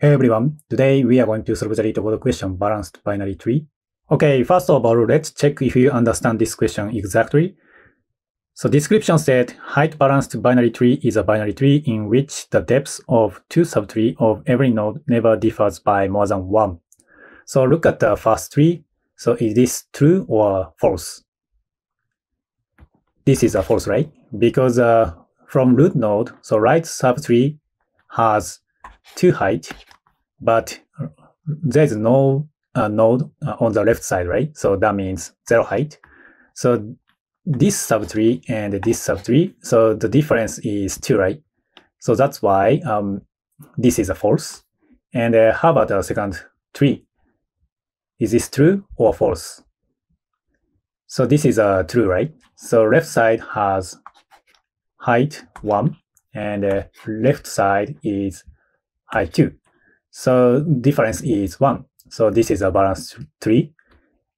Hey everyone, today we are going to solve the LeetCode question balanced binary tree. Okay, first of all, let's check if you understand this question exactly. So description said height balanced binary tree is a binary tree in which the depth of two subtree of every node never differs by more than one. So look at the first tree. So is this true or false? This is a false, right? Because uh, from root node, so right subtree has two height, but there's no uh, node uh, on the left side, right? So that means zero height. So this subtree and this subtree, so the difference is two, right? So that's why um, this is a false. And uh, how about the second tree? Is this true or false? So this is a uh, true, right? So left side has height 1 and uh, left side is height 2. So difference is 1. So this is a balanced tree.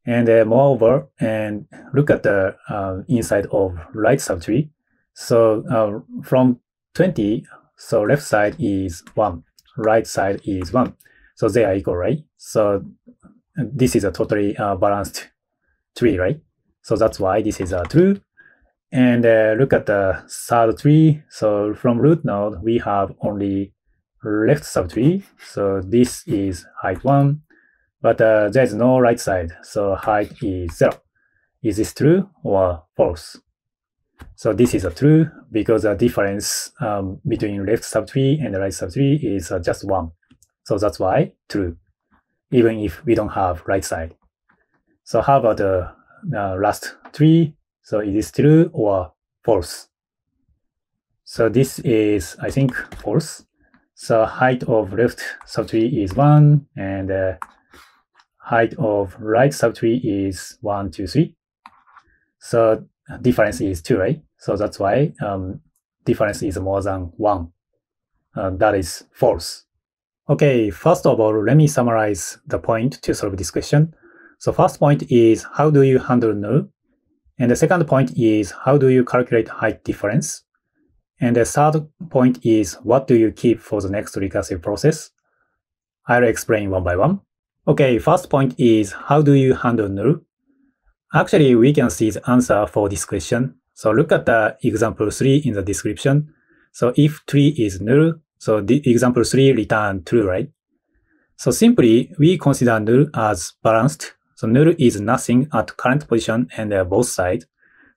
And uh, moreover, and look at the uh, inside of right subtree. So uh, from 20, so left side is 1, right side is 1. So they are equal, right? So this is a totally uh, balanced tree, right? So that's why this is a true. And uh, look at the third tree. So from root node, we have only left subtree. So this is height 1, but uh, there is no right side. So height is 0. Is this true or false? So this is a true because the difference um, between left subtree and right subtree is uh, just 1. So that's why true, even if we don't have right side. So how about the uh, last tree? So is this true or false? So this is, I think, false. So height of left subtree is 1, and uh, height of right subtree is 1, 2, 3. So difference is 2, right? So that's why um, difference is more than 1. Uh, that is false. Okay, first of all, let me summarize the point to solve this question. So first point is how do you handle null? And the second point is how do you calculate height difference? And the third point is what do you keep for the next recursive process? I'll explain one by one. Okay, first point is how do you handle null? Actually, we can see the answer for this question. So look at the example 3 in the description. So if tree is null, so the example 3 return true, right? So simply, we consider null as balanced. So null is nothing at current position and uh, both sides.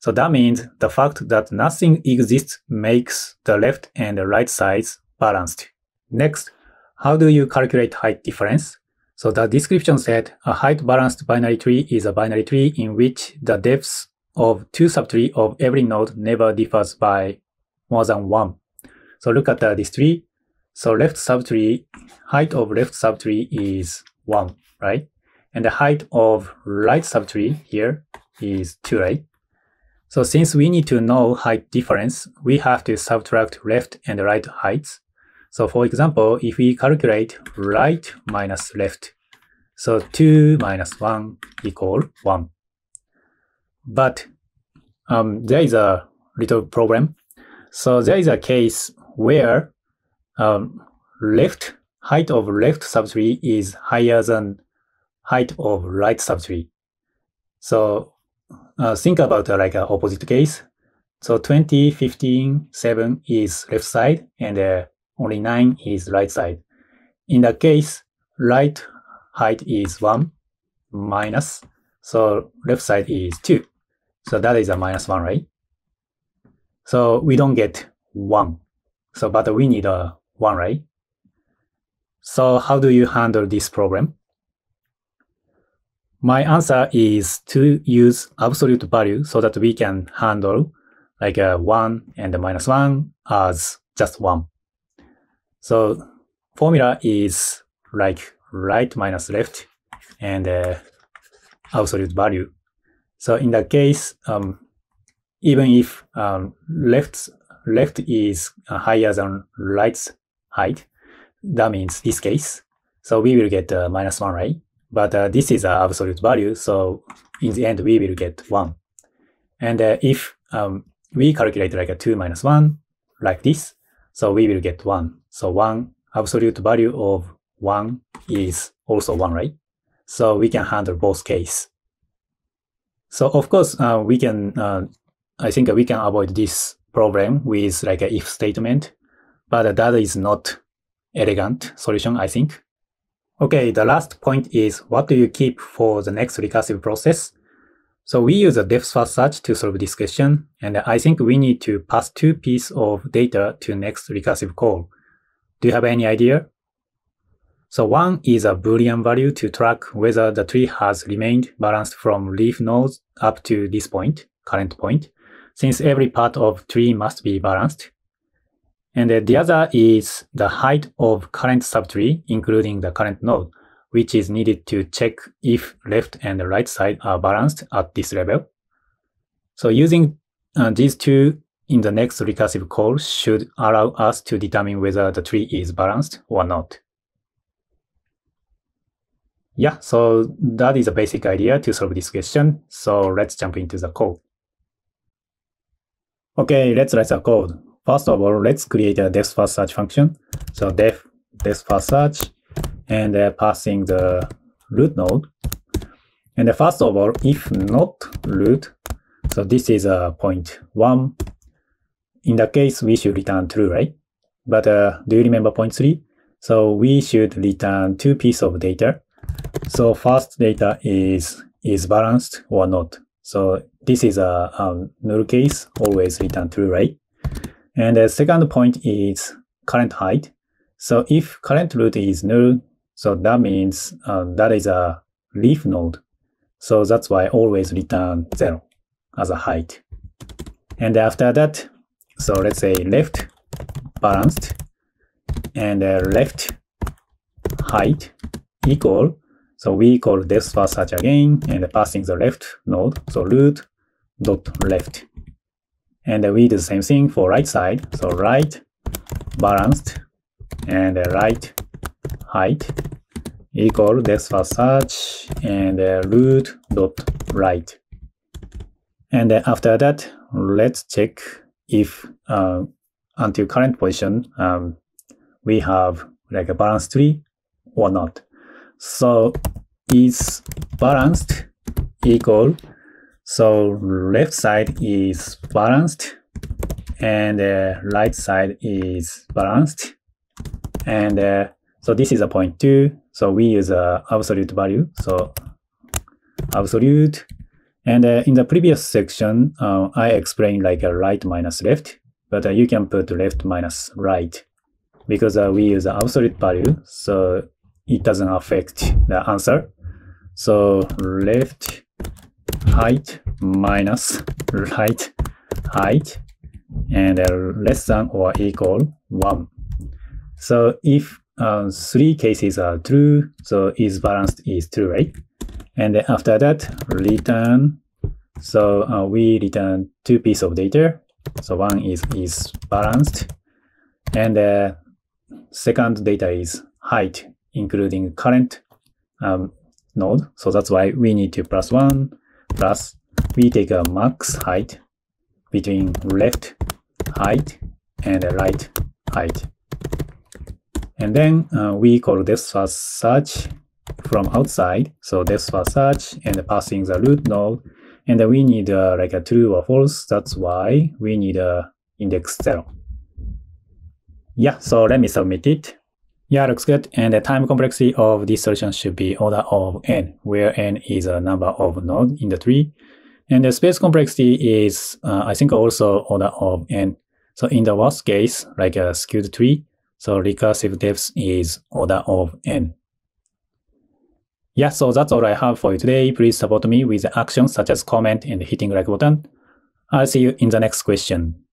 So that means the fact that nothing exists makes the left and the right sides balanced. Next, how do you calculate height difference? So the description said a height balanced binary tree is a binary tree in which the depths of two subtree of every node never differs by more than one. So look at this tree. So left subtree, height of left subtree is one, right? And the height of right subtree here is two, right? So since we need to know height difference, we have to subtract left and right heights. So for example, if we calculate right minus left, so 2 minus 1 equal 1. But um, there is a little problem. So there is a case where um, left height of left subtree is higher than height of right subtree. So uh, think about uh, like an opposite case. So 20, 15, 7 is left side and uh, only 9 is right side. In that case, right height is 1 minus, so left side is 2. So that is a minus 1, right? So we don't get 1. So, but we need a 1, right? So how do you handle this problem? My answer is to use absolute value so that we can handle like a 1 and a minus 1 as just 1. So formula is like right minus left and uh, absolute value. So in that case, um, even if um, left left is higher than right's height, that means this case. So we will get uh, minus 1, right? But uh, this is an absolute value, so in the end, we will get 1. And uh, if um, we calculate like a 2 minus 1, like this, so we will get 1. So 1 absolute value of 1 is also 1, right? So we can handle both case. So of course, uh, we can, uh, I think we can avoid this problem with like a if statement, but that is not elegant solution, I think. Okay, the last point is what do you keep for the next recursive process? So we use a depth first search to solve this question, and I think we need to pass two pieces of data to next recursive call. Do you have any idea? So one is a Boolean value to track whether the tree has remained balanced from leaf nodes up to this point, current point, since every part of tree must be balanced. And the other is the height of current subtree, including the current node, which is needed to check if left and right side are balanced at this level. So using uh, these two in the next recursive call should allow us to determine whether the tree is balanced or not. Yeah, so that is a basic idea to solve this question. So let's jump into the code. Okay, let's write the code. First of all, let's create a depth first search function. So def depth first search and uh, passing the root node. And uh, first of all, if not root, so this is a uh, point one. In that case, we should return true, right? But uh, do you remember point three? So we should return two pieces of data. So first data is is balanced or not. So this is a um, null case, always return true, right? And the second point is current height. So if current root is null, so that means uh, that is a leaf node. So that's why I always return zero as a height. And after that, so let's say left balanced and uh, left height equal. So we call depth first search again and passing the left node. So root dot left. And we do the same thing for right side. So right balanced and right height equal depth first search and root dot right. And after that, let's check if uh, until current position um, we have like a balanced tree or not. So is balanced equal so left side is balanced and uh, right side is balanced. And uh, so this is a point two. So we use a absolute value. So absolute. And uh, in the previous section, uh, I explained like a right minus left, but uh, you can put left minus right because uh, we use absolute value. So it doesn't affect the answer. So left height minus right height and less than or equal 1. So if uh, three cases are true, so is balanced is true, right? And then after that, return. So uh, we return two pieces of data. So one is is balanced, and the second data is height, including current um, node. So that's why we need to plus one plus we take a max height between left height and right height. And then uh, we call this search from outside. So this search and passing the root node. And then we need uh, like a true or false. That's why we need a index zero. Yeah, so let me submit it. Yeah, looks good. And the time complexity of this solution should be order of n, where n is a number of nodes in the tree. And the space complexity is, uh, I think, also order of n. So in the worst case, like a skewed tree, so recursive depth is order of n. Yeah, so that's all I have for you today. Please support me with actions such as comment and hitting like button. I'll see you in the next question.